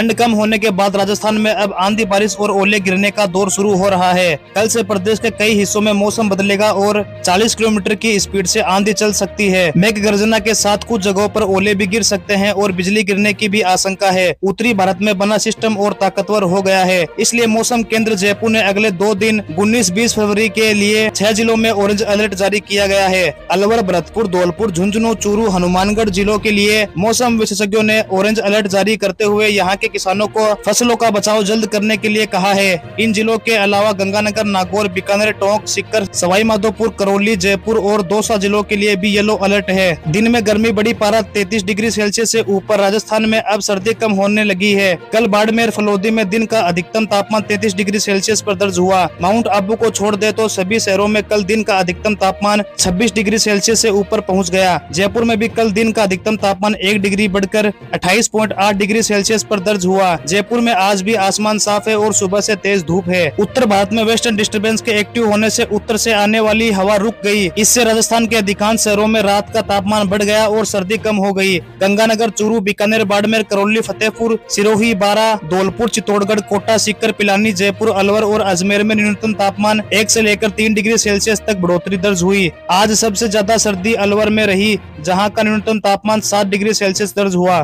ठंड कम होने के बाद राजस्थान में अब आंधी बारिश और ओले गिरने का दौर शुरू हो रहा है। कल से प्रदेश के कई हिस्सों में मौसम बदलेगा और 40 किलोमीटर की स्पीड से आंधी चल सकती है। मेघ गर्जना के साथ कुछ जगहों पर ओले भी गिर सकते हैं और बिजली गिरने की भी आशंका है। उत्तरी भारत में बना सिस्टम और ताकतवर हो गया है। इसलिए मौसम केंद्र जयपुर ने अगले दो दिन उन्नीस बीस फरवरी के लिए छह जिलों में ऑरेंज अलर्ट जारी किया गया है। अलवर, भरतपुर, धौलपुर, झुंझुनू, चूरू, हनुमानगढ़ जिलों के लिए मौसम विशेषज्ञों ने ऑरेंज अलर्ट जारी करते हुए यहाँ के किसानों को फ़सलों का बचाव जल्द करने के लिए कहा है। इन जिलों के अलावा गंगानगर, नागौर, बीकानेर, टोंक सिक्कर सवाई माधोपुर करौली, जयपुर और दौसा जिलों के लिए भी येलो अलर्ट है। दिन में गर्मी बड़ी पारा तैतीस डिग्री सेल्सियस ऐसी ऊपर। राजस्थान में अब सर्दी कम होने लगी है। कल बाड़मेर, फलोदी में दिन का अधिकतम तापमान तैतीस डिग्री सेल्सियस आरोप दर्ज हुआ। माउंट आबू को छोड़ दे तो सभी शहरों में कल दिन का अधिकतम तापमान 26 डिग्री सेल्सियस ऐसी ऊपर पहुँच गया। जयपुर में भी कल दिन का अधिकतम तापमान एक डिग्री बढ़कर 28.8 डिग्री सेल्सियस पर दर्ज हुआ। जयपुर में आज भी आसमान साफ़ है और सुबह से तेज धूप है। उत्तर भारत में वेस्टर्न डिस्टर्बेंस के एक्टिव होने से उत्तर से आने वाली हवा रुक गई। इससे राजस्थान के अधिकांश शहरों में रात का तापमान बढ़ गया और सर्दी कम हो गई। गंगानगर, चूरू, बीकानेर, बाड़मेर, करौली, फतेहपुर, सिरोही, बारा, धौलपुर, चित्तौड़गढ़, कोटा, सीकर, पिलानी, जयपुर, अलवर और अजमेर में न्यूनतम तापमान एक से लेकर तीन डिग्री सेल्सियस तक बढ़ोतरी दर्ज हुई। आज सबसे ज़्यादा सर्दी अलवर में रही, जहाँ का न्यूनतम तापमान सात डिग्री सेल्सियस दर्ज हुआ।